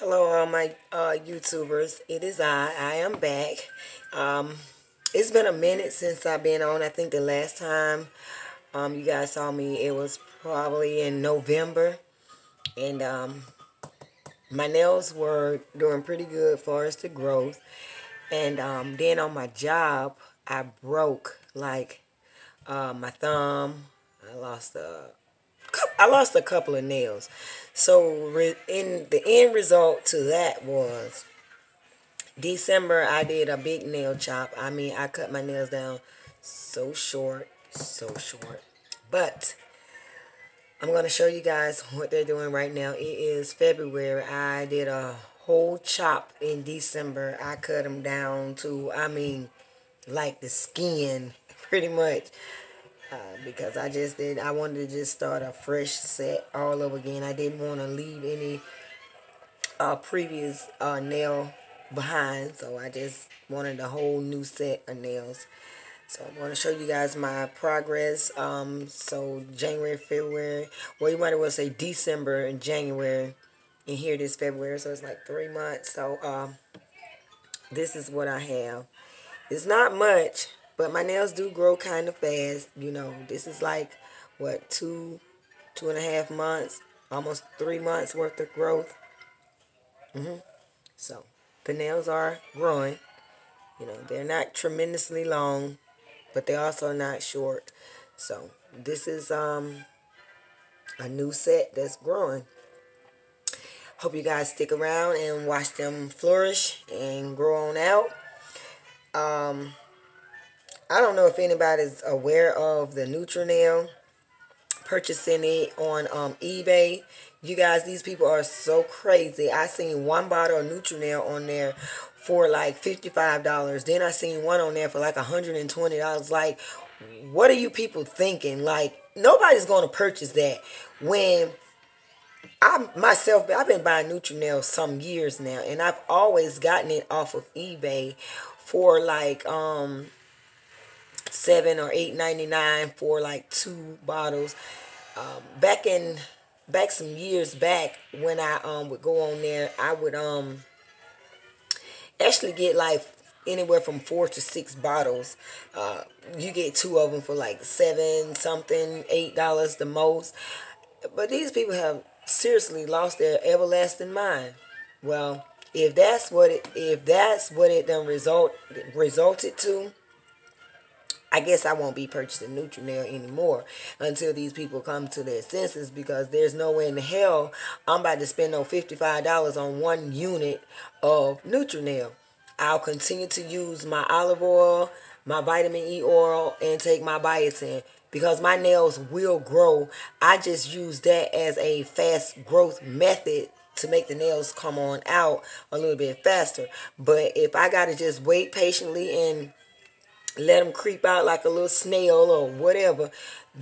Hello, all my uh, YouTubers. It is I. I am back. Um, it's been a minute since I've been on. I think the last time um, you guys saw me, it was probably in November. And um, my nails were doing pretty good for as to growth. And um, then on my job, I broke like uh, my thumb. I lost a I lost a couple of nails. So in the end result to that was December I did a big nail chop. I mean I cut my nails down so short, so short. But I'm going to show you guys what they're doing right now. It is February. I did a whole chop in December. I cut them down to, I mean, like the skin, pretty much. Uh, because I just did, I wanted to just start a fresh set all over again. I didn't want to leave any uh, previous uh, nail behind, so I just wanted a whole new set of nails. So I'm going to show you guys my progress. Um, so January, February, well you might as well say December and January, and here it is February, so it's like three months. So um, this is what I have. It's not much, but my nails do grow kind of fast. You know, this is like, what, two, two and a half months, almost three months worth of growth. Mm hmm So, the nails are growing. You know, they're not tremendously long, but they're also not short. So, this is um a new set that's growing. Hope you guys stick around and watch them flourish and grow on out. Um, I don't know if anybody's aware of the Nutrinail. Purchasing it on um, eBay. You guys, these people are so crazy. I seen one bottle of Nutrinail on there for like $55. Then I seen one on there for like $120. Like, what are you people thinking? Like, nobody's going to purchase that when I myself, I've been buying Nutrinail some years now, and I've always gotten it off of eBay for like um seven or eight ninety nine for like two bottles. Um, back in back some years back when I um would go on there, I would um actually get like anywhere from four to six bottles. Uh, you get two of them for like seven something, eight dollars the most. But these people have seriously lost their everlasting mind. Well, if that's what it if that's what it then result resulted to, I guess I won't be purchasing Nutrinail anymore until these people come to their senses because there's no way in hell I'm about to spend no $55 on one unit of Nutrinail. I'll continue to use my olive oil, my vitamin E oil, and take my biotin because my nails will grow. I just use that as a fast growth method to make the nails come on out a little bit faster. But if I got to just wait patiently and let them creep out like a little snail or whatever,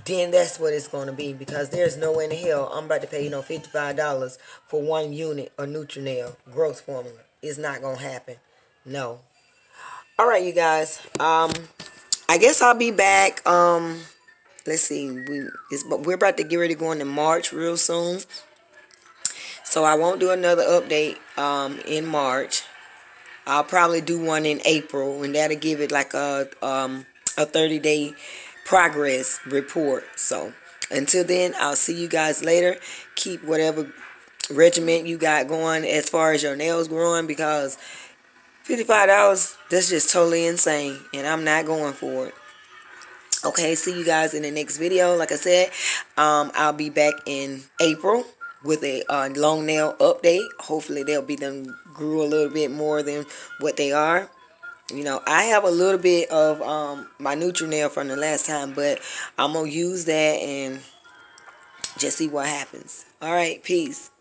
then that's what it's going to be. Because there's no way in hell I'm about to pay, you know, $55 for one unit of Nutrinail growth formula. It's not going to happen. No. All right, you guys. Um, I guess I'll be back. Um, let's see. We, it's, but we're about to get ready to go into March real soon. So I won't do another update um, in March. I'll probably do one in April, and that'll give it like a um, a 30 day progress report. So until then, I'll see you guys later. Keep whatever regiment you got going as far as your nails growing because $55, that's just totally insane, and I'm not going for it. Okay, see you guys in the next video. Like I said, um, I'll be back in April with a uh, long nail update. Hopefully they'll be them grew a little bit more than what they are. You know, I have a little bit of um, my Nutrinail from the last time, but I'm going to use that and just see what happens. All right, peace.